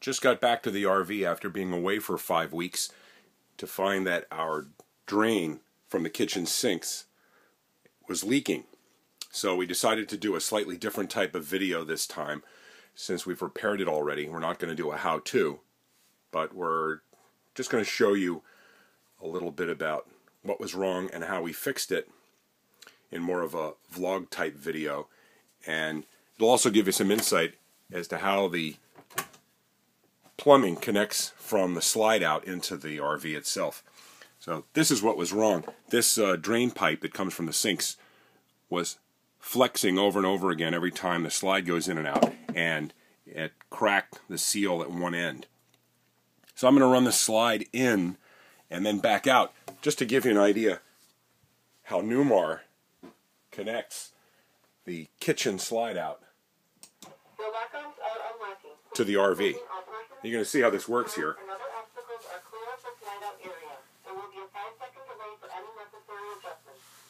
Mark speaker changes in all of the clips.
Speaker 1: just got back to the RV after being away for five weeks to find that our drain from the kitchen sinks was leaking. So we decided to do a slightly different type of video this time since we've repaired it already. We're not going to do a how-to, but we're just going to show you a little bit about what was wrong and how we fixed it in more of a vlog type video. And it'll also give you some insight as to how the plumbing connects from the slide out into the RV itself. So this is what was wrong. This uh, drain pipe that comes from the sinks was flexing over and over again every time the slide goes in and out and it cracked the seal at one end. So I'm going to run the slide in and then back out just to give you an idea how Newmar connects the kitchen slide out to the RV. You're going to see how this works here.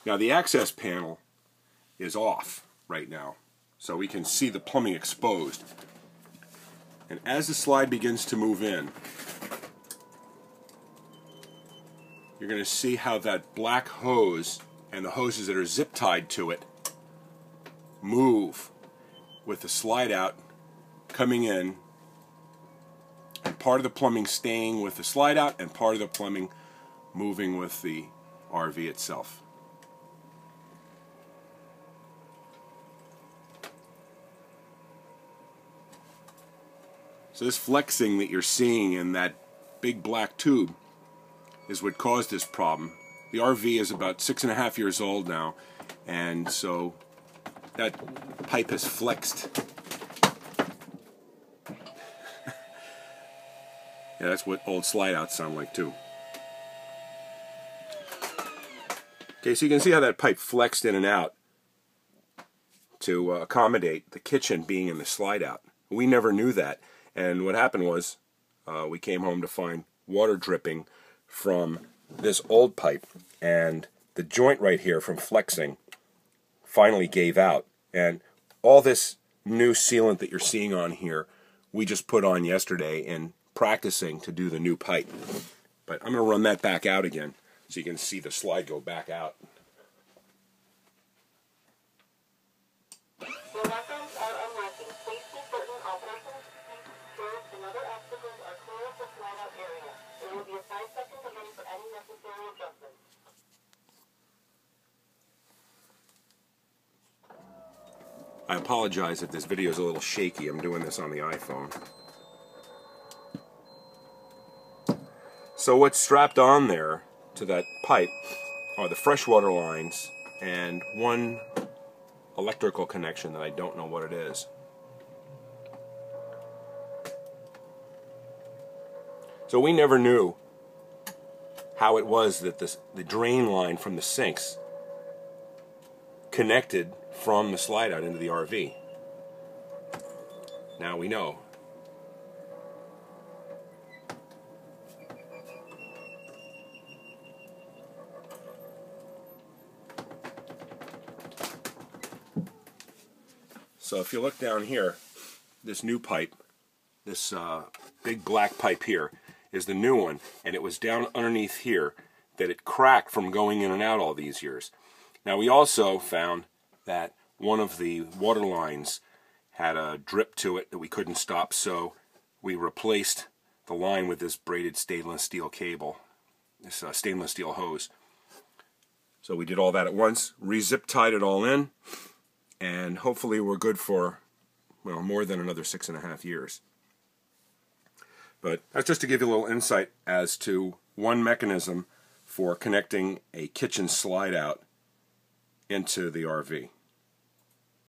Speaker 1: Now the access panel is off right now, so we can see the plumbing exposed. And as the slide begins to move in, you're going to see how that black hose and the hoses that are zip tied to it move with the slide out coming in part of the plumbing staying with the slide out and part of the plumbing moving with the RV itself. So this flexing that you're seeing in that big black tube is what caused this problem. The RV is about six and a half years old now, and so that pipe has flexed. That's what old slide outs sound like too. Okay, so you can see how that pipe flexed in and out to uh, accommodate the kitchen being in the slide out. We never knew that. And what happened was uh, we came home to find water dripping from this old pipe and the joint right here from flexing finally gave out and all this new sealant that you're seeing on here we just put on yesterday in practicing to do the new pipe but I'm going to run that back out again so you can see the slide go back out I apologize if this video is a little shaky. I'm doing this on the iPhone. So what's strapped on there to that pipe are the freshwater lines and one electrical connection that I don't know what it is. So we never knew how it was that this, the drain line from the sinks connected from the slide out into the RV. Now we know. So if you look down here, this new pipe, this uh, big black pipe here, is the new one, and it was down underneath here that it cracked from going in and out all these years. Now we also found that one of the water lines had a drip to it that we couldn't stop, so we replaced the line with this braided stainless steel cable, this uh, stainless steel hose. So we did all that at once, re-zip tied it all in, and hopefully we're good for, well, more than another six and a half years. But that's just to give you a little insight as to one mechanism for connecting a kitchen slide out into the RV.